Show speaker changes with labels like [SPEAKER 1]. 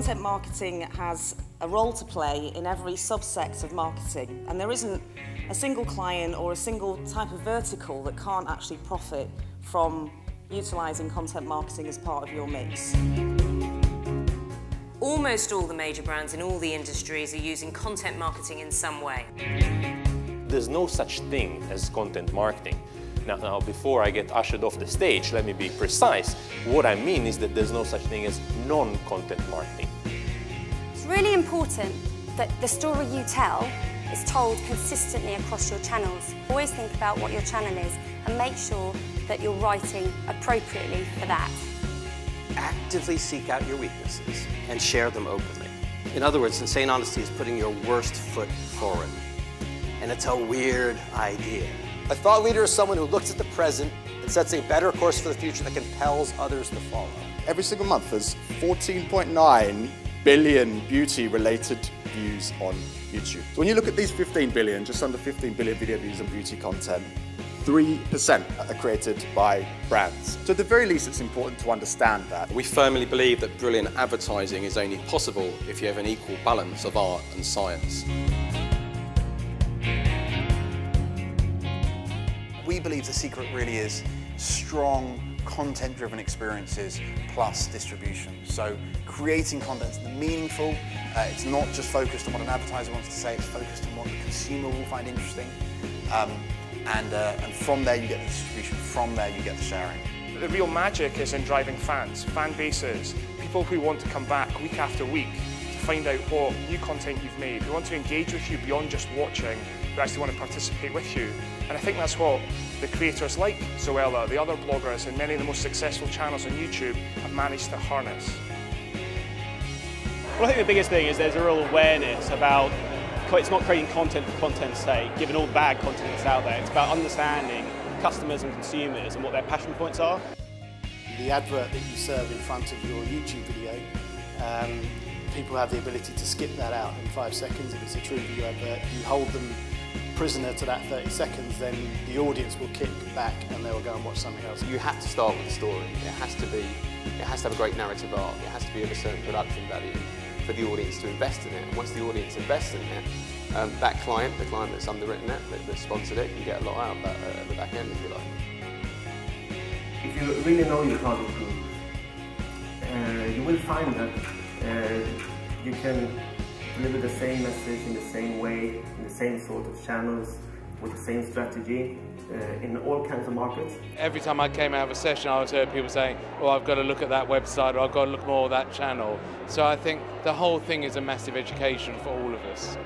[SPEAKER 1] content marketing has a role to play in every subsect of marketing and there isn't a single client or a single type of vertical that can't actually profit from utilising content marketing as part of your mix.
[SPEAKER 2] Almost all the major brands in all the industries are using content marketing in some way.
[SPEAKER 3] There's no such thing as content marketing. Now, now, before I get ushered off the stage, let me be precise. What I mean is that there's no such thing as non-content marketing.
[SPEAKER 4] It's really important that the story you tell is told consistently across your channels. Always think about what your channel is and make sure that you're writing appropriately for that
[SPEAKER 5] actively seek out your weaknesses and share them openly. In other words, insane honesty is putting your worst foot forward. And it's a weird idea.
[SPEAKER 6] A thought leader is someone who looks at the present and sets a better course for the future that compels others to follow.
[SPEAKER 7] Every single month there's 14.9 billion beauty-related views on YouTube. So when you look at these 15 billion, just under 15 billion video views on beauty content, 3% are created by brands. So at the very least, it's important to understand that.
[SPEAKER 8] We firmly believe that brilliant advertising is only possible if you have an equal balance of art and science.
[SPEAKER 9] We believe the secret really is strong content-driven experiences plus distribution. So creating content that's meaningful, uh, it's not just focused on what an advertiser wants to say, it's focused on what the consumer will find interesting. Um, and, uh, and from there you get the distribution, from there you get the sharing.
[SPEAKER 10] The real magic is in driving fans, fan bases, people who want to come back week after week find out what new content you've made, who want to engage with you beyond just watching, who actually want to participate with you. And I think that's what the creators like Zoella, the other bloggers and many of the most successful channels on YouTube have managed to harness.
[SPEAKER 11] Well, I think the biggest thing is there's a real awareness about it's not creating content for content's sake, given all the bad content that's out there. It's about understanding customers and consumers and what their passion points are.
[SPEAKER 12] The advert that you serve in front of your YouTube video, um, people have the ability to skip that out in five seconds. If it's a true video advert, you hold them prisoner to that 30 seconds, then the audience will kick back and they will go and watch something else.
[SPEAKER 13] You have to start with the story. It has to be, it has to have a great narrative arc. It has to be of a certain production value for the audience to invest in it. And once the audience invests in it, um, that client, the client that's underwritten it, that, that sponsored it, can get a lot out of that uh, at the back end, if you like.
[SPEAKER 14] If you really know your target group, uh, you will find that uh, you can deliver the same message in the same way, in the same sort of channels, with the same strategy uh, in all kinds of markets.
[SPEAKER 15] Every time I came out of a session, I always heard people saying, "Oh, I've got to look at that website, or I've got to look more at that channel." So I think the whole thing is a massive education for all of us.